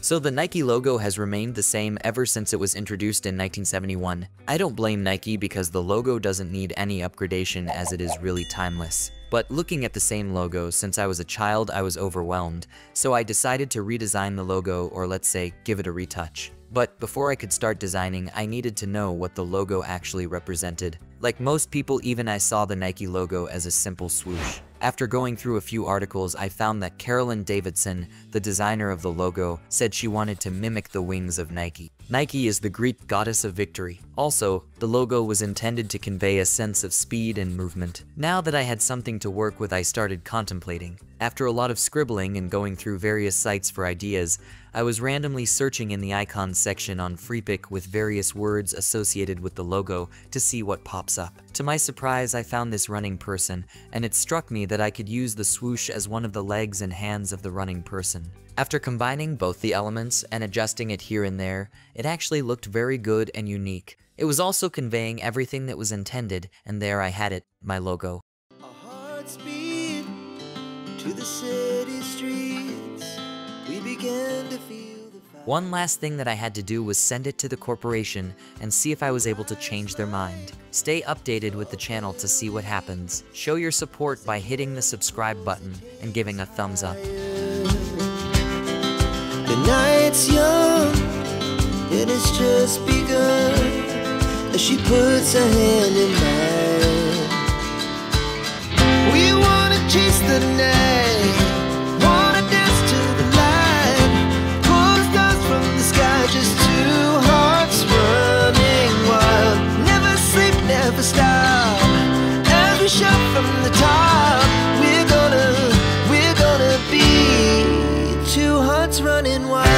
So the Nike logo has remained the same ever since it was introduced in 1971. I don't blame Nike because the logo doesn't need any upgradation as it is really timeless. But looking at the same logo, since I was a child I was overwhelmed, so I decided to redesign the logo or let's say give it a retouch. But before I could start designing, I needed to know what the logo actually represented. Like most people, even I saw the Nike logo as a simple swoosh. After going through a few articles, I found that Carolyn Davidson, the designer of the logo, said she wanted to mimic the wings of Nike. Nike is the Greek goddess of victory. Also, the logo was intended to convey a sense of speed and movement. Now that I had something to work with, I started contemplating. After a lot of scribbling and going through various sites for ideas, I was randomly searching in the icons section on Freepik with various words associated with the logo to see what pops up. To my surprise, I found this running person, and it struck me that I could use the swoosh as one of the legs and hands of the running person. After combining both the elements and adjusting it here and there, it actually looked very good and unique. It was also conveying everything that was intended, and there I had it, my logo. One last thing that I had to do was send it to the corporation and see if I was able to change their mind. Stay updated with the channel to see what happens. Show your support by hitting the subscribe button and giving a thumbs up. The night's young, and it's just begun as she puts her hand in mine. We wanna chase the night, wanna dance to the light. pulls us from the sky, just two hearts running wild. Never sleep, never stop. As we shout from the top, we're gonna, we're gonna be two hearts running wild.